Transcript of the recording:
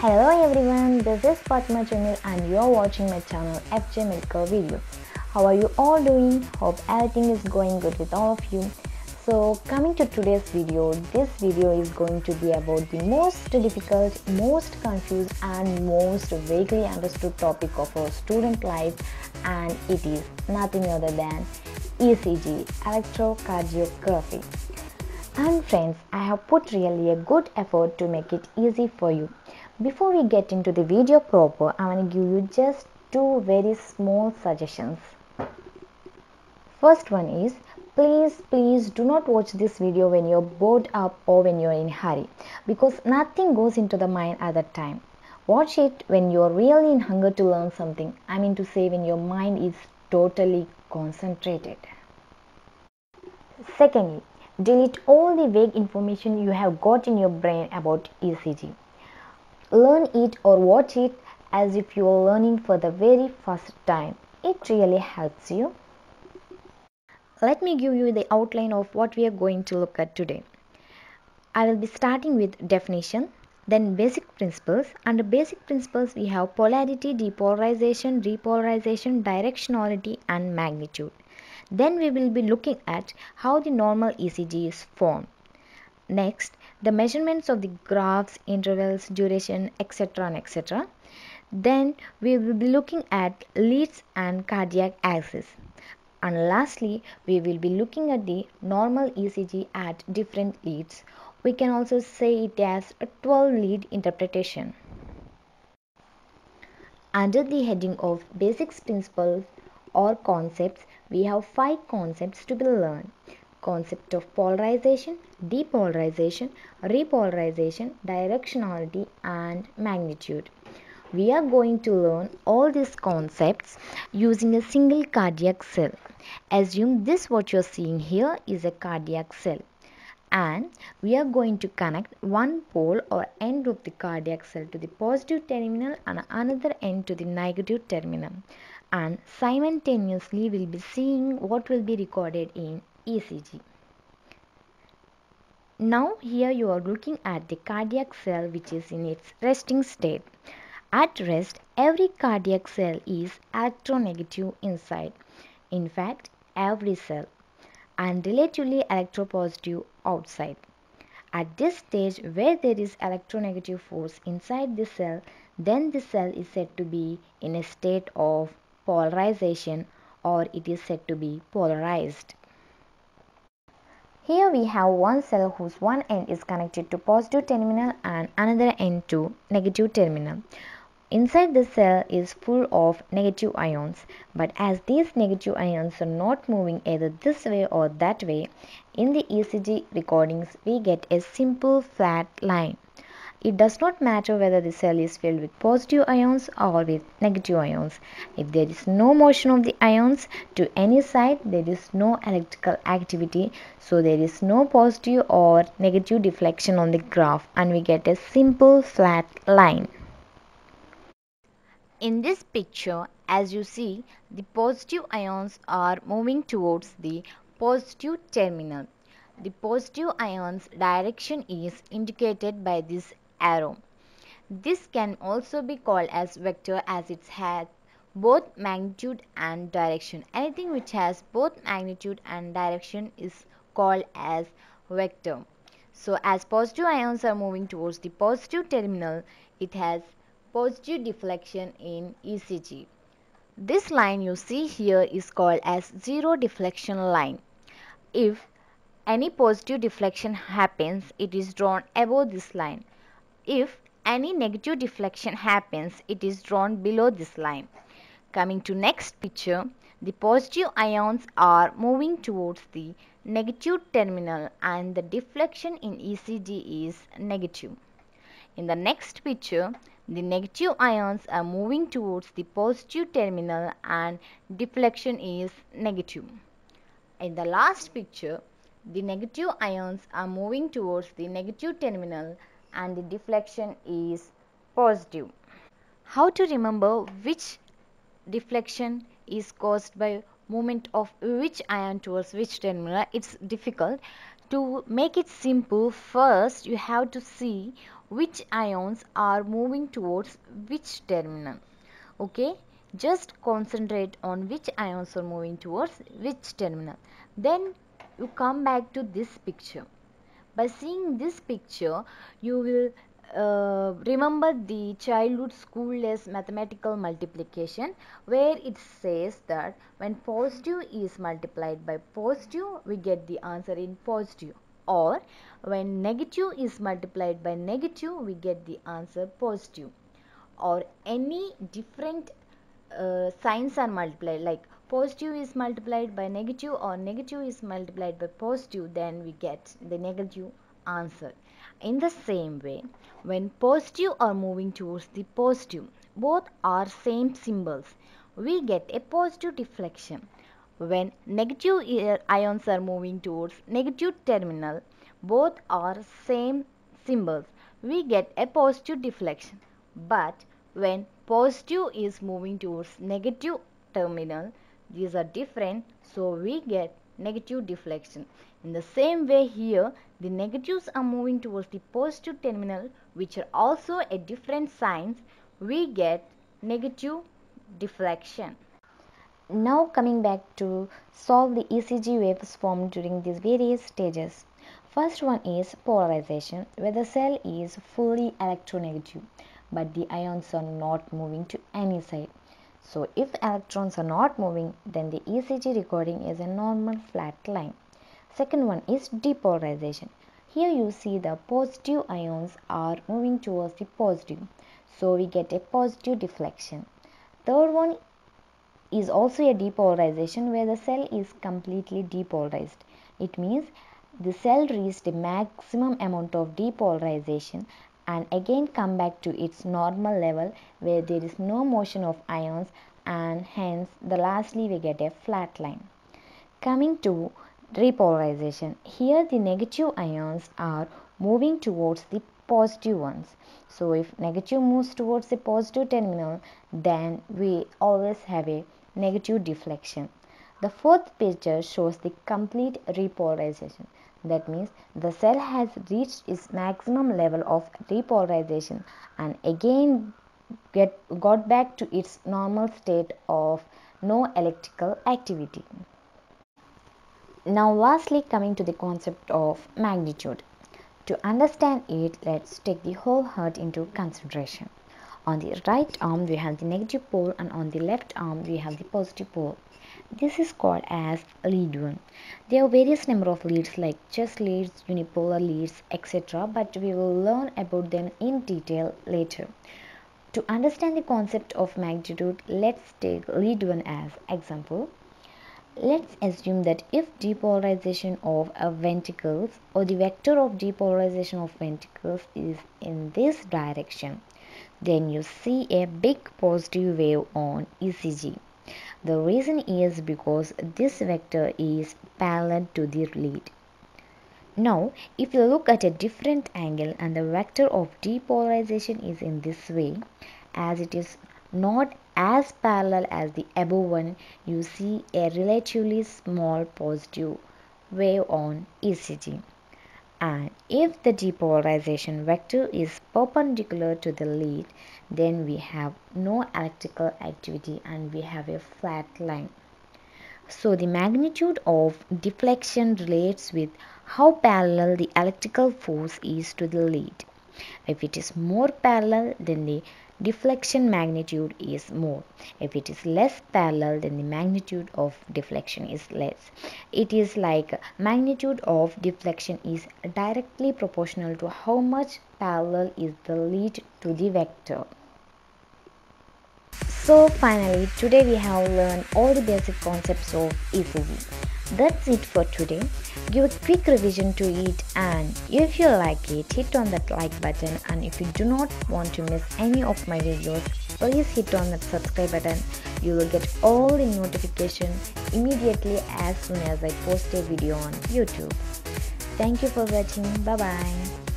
Hello everyone, this is Fatma Jamil and you are watching my channel FJ Medical Video. How are you all doing? Hope everything is going good with all of you. So coming to today's video, this video is going to be about the most difficult, most confused and most vaguely understood topic of our student life and it is nothing other than ECG, electrocardiography. And friends, I have put really a good effort to make it easy for you. Before we get into the video proper, I want to give you just two very small suggestions. First one is please please do not watch this video when you're bored up or when you're in hurry because nothing goes into the mind at that time. Watch it when you're really in hunger to learn something. I mean to say when your mind is totally concentrated. Secondly, delete all the vague information you have got in your brain about ECG. Learn it or watch it as if you are learning for the very first time. It really helps you. Let me give you the outline of what we are going to look at today. I will be starting with definition, then basic principles. Under basic principles, we have polarity, depolarization, repolarization, directionality, and magnitude. Then we will be looking at how the normal ECG is formed. Next, the measurements of the graphs, intervals, duration, etc. and etc. Then we will be looking at leads and cardiac axis. And lastly, we will be looking at the normal ECG at different leads. We can also say it as a 12 lead interpretation. Under the heading of basics principles or concepts, we have five concepts to be learned. Concept of polarization, depolarization, repolarization, directionality and magnitude. We are going to learn all these concepts using a single cardiac cell. Assume this what you are seeing here is a cardiac cell and we are going to connect one pole or end of the cardiac cell to the positive terminal and another end to the negative terminal and simultaneously we'll be seeing what will be recorded in ECG. Now here you are looking at the cardiac cell which is in its resting state. At rest, every cardiac cell is electronegative inside. In fact, every cell and relatively electropositive outside. At this stage where there is electronegative force inside the cell, then the cell is said to be in a state of polarization or it is said to be polarized. Here we have one cell whose one end is connected to positive terminal and another end to negative terminal. Inside the cell is full of negative ions, but as these negative ions are not moving either this way or that way, in the ECG recordings we get a simple flat line. It does not matter whether the cell is filled with positive ions or with negative ions. If there is no motion of the ions to any side, there is no electrical activity. So there is no positive or negative deflection on the graph and we get a simple flat line. In this picture, as you see, the positive ions are moving towards the positive terminal. The positive ions direction is indicated by this arrow. This can also be called as vector as it has both magnitude and direction. Anything which has both magnitude and direction is called as vector. So as positive ions are moving towards the positive terminal, it has positive deflection in ECG. This line you see here is called as zero deflection line. If any positive deflection happens, it is drawn above this line. If any negative deflection happens, it is drawn below this line. Coming to next picture, the positive ions are moving towards the negative terminal and the deflection in ECG is negative. In the next picture, the negative ions are moving towards the positive terminal and deflection is negative. In the last picture, the negative ions are moving towards the negative terminal and the deflection is positive. How to remember which deflection is caused by movement of which ion towards which terminal? It's difficult. To make it simple first you have to see which ions are moving towards which terminal. Okay? Just concentrate on which ions are moving towards which terminal. Then you come back to this picture by seeing this picture you will uh, remember the childhood school days mathematical multiplication where it says that when positive is multiplied by positive we get the answer in positive. Or when negative is multiplied by negative we get the answer positive. Or any different uh, signs are multiplied like positive is multiplied by negative or negative is multiplied by positive then we get the negative answer. In the same way when positive are moving towards the positive both are same symbols. We get a positive deflection. When negative ions are moving towards negative terminal both are same symbols. We get a positive deflection. But when positive is moving towards negative terminal these are different so we get negative deflection. In the same way here the negatives are moving towards the positive terminal which are also a different signs we get negative deflection. Now coming back to solve the ECG waves formed during these various stages. First one is polarization where the cell is fully electronegative but the ions are not moving to any side so if electrons are not moving, then the ECG recording is a normal flat line. Second one is depolarization. Here you see the positive ions are moving towards the positive. So we get a positive deflection. Third one is also a depolarization where the cell is completely depolarized. It means the cell reached a maximum amount of depolarization and again come back to its normal level where there is no motion of ions and hence the lastly we get a flat line. Coming to repolarization. Here the negative ions are moving towards the positive ones. So if negative moves towards the positive terminal then we always have a negative deflection. The fourth picture shows the complete repolarization. That means the cell has reached its maximum level of repolarization and again get got back to its normal state of no electrical activity. Now lastly coming to the concept of magnitude. To understand it, let's take the whole heart into consideration. On the right arm we have the negative pole and on the left arm we have the positive pole. This is called as lead 1. There are various number of leads like chest leads, unipolar leads, etc. But we will learn about them in detail later. To understand the concept of magnitude, let's take lead 1 as example. Let's assume that if depolarization of ventricles or the vector of depolarization of ventricles is in this direction, then you see a big positive wave on ECG. The reason is because this vector is parallel to the lead. Now, if you look at a different angle and the vector of depolarization is in this way, as it is not as parallel as the above one, you see a relatively small positive wave on ECG. And if the depolarization vector is perpendicular to the lead, then we have no electrical activity and we have a flat line. So the magnitude of deflection relates with how parallel the electrical force is to the lead. If it is more parallel, then the deflection magnitude is more. If it is less parallel then the magnitude of deflection is less. It is like magnitude of deflection is directly proportional to how much parallel is the lead to the vector. So finally today we have learned all the basic concepts of ECG. That's it for today. Give a quick revision to it and if you like it, hit on that like button and if you do not want to miss any of my videos, please hit on that subscribe button. You will get all the notification immediately as soon as I post a video on YouTube. Thank you for watching. Bye bye.